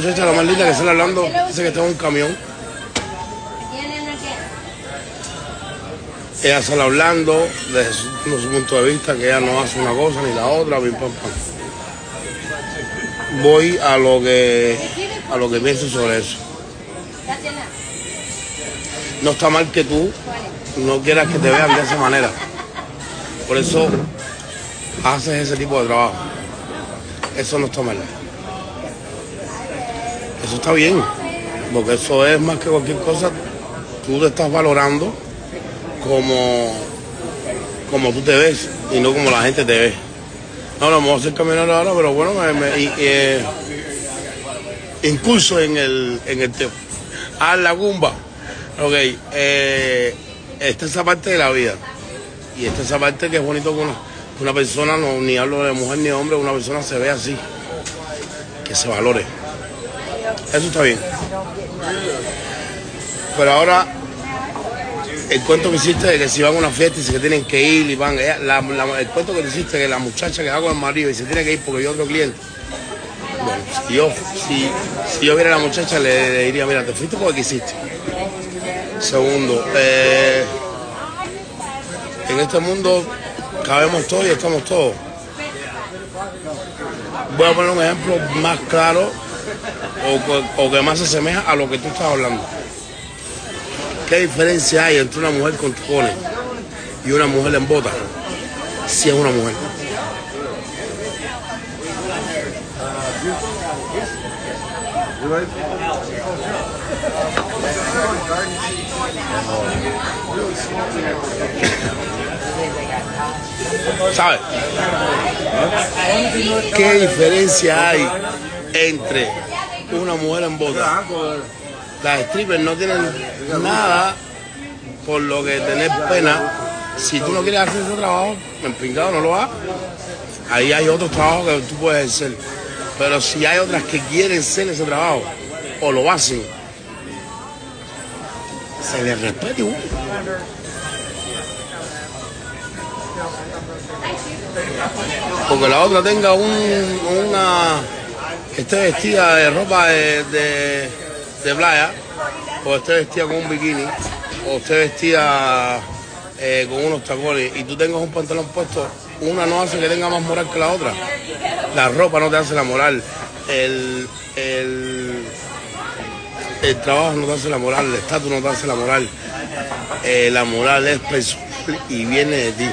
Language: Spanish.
muchacha la más linda que sale hablando, dice que en un camión. Ella sale hablando desde su, punto de vista, que ella no hace una cosa ni la otra, pam. Voy a lo que a lo que pienso sobre eso. No está mal que tú no quieras que te vean de esa manera. Por eso haces ese tipo de trabajo. Eso no está mal. Eso está bien, porque eso es más que cualquier cosa. Tú te estás valorando como, como tú te ves y no como la gente te ve. No, no, vamos a hacer camionero ahora, pero bueno, me, me- eh, incurso en el, en el tema. Ah, la gumba. Ok, eh, esta es esa parte de la vida. Y esta es esa parte que es bonito que una, que una persona, no, ni hablo de mujer ni de hombre, una persona se ve así. Que se valore. Eso está bien. Pero ahora, el cuento que hiciste de que si van a una fiesta y se que tienen que ir y van, la- el cuento que te hiciste de que la muchacha que va con el marido y se tiene que ir porque hay otro cliente. Bueno, si yo, si, yo viera a la muchacha le, le diría, mira, te fuiste porque quisiste. Segundo, eh, en este mundo cabemos todos y estamos todos. Voy a poner un ejemplo más claro o, que- o que más se asemeja a lo que tú estás hablando. ¿Qué diferencia hay entre una mujer con tacones y una mujer en bota? Si es una mujer. ¿Sabes? ¿Qué diferencia hay entre una mujer en bota? Las strippers no tienen nada por lo que tener pena. Si tú no quieres hacer ese trabajo, empingado no lo hagas. Ahí hay otros trabajos que tú puedes hacer. Pero si hay otras que quieren hacer ese trabajo o lo hacen, se les respeta igual. Porque la otra tenga un, una esté vestida de ropa de, de, playa, o esté vestida con un bikini, o esté vestida eh, con unos tacones y tú tengas un pantalón puesto, una no hace que tenga más moral que la otra. La ropa no te hace la moral. El, el, el trabajo no te hace la moral, el estatus no te hace la moral. Eh, la moral es personal y viene de ti.